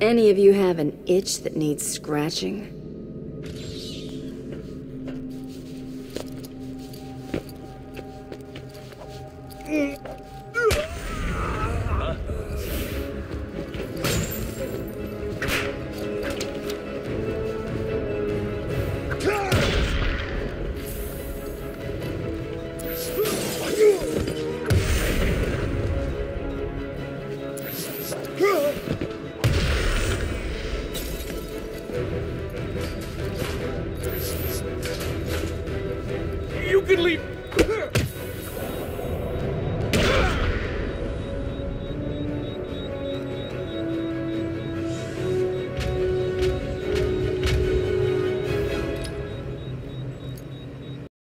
Any of you have an itch that needs scratching? Huh? You can leave.